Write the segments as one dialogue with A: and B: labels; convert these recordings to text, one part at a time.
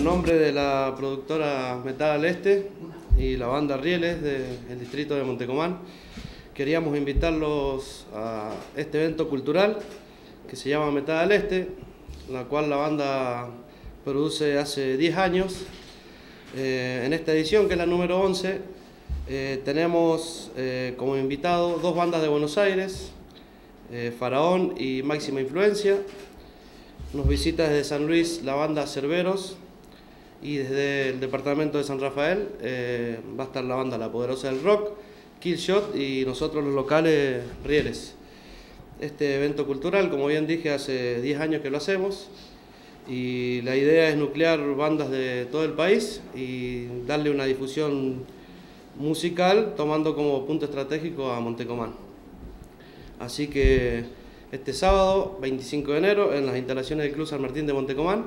A: En nombre de la productora Metal al Este y la banda Rieles del distrito de Montecomán, queríamos invitarlos a este evento cultural que se llama Metal al Este, la cual la banda produce hace 10 años. Eh, en esta edición, que es la número 11, eh, tenemos eh, como invitados dos bandas de Buenos Aires, Faraón y Máxima Influencia. Nos visita desde San Luis la banda Cerveros y desde el departamento de San Rafael eh, va a estar la banda La Poderosa del Rock, Killshot y nosotros los locales Rieles. Este evento cultural, como bien dije, hace 10 años que lo hacemos y la idea es nuclear bandas de todo el país y darle una difusión musical tomando como punto estratégico a Montecomán. Así que este sábado 25 de enero en las instalaciones del Club San Martín de Montecomán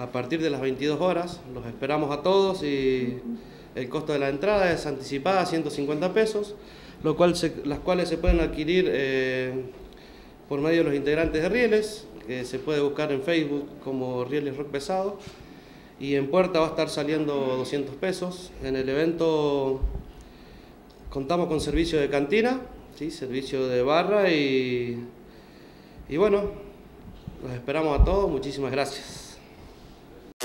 A: a partir de las 22 horas. Los esperamos a todos y el costo de la entrada es anticipada 150 pesos, lo cual las cuales se pueden adquirir eh, por medio de los integrantes de Rieles, que se puede buscar en Facebook como Rieles Rock Pesado. Y en puerta va a estar saliendo 200 pesos. En el evento contamos con servicio de cantina, ¿sí? servicio de barra y y bueno, los esperamos a todos. Muchísimas gracias.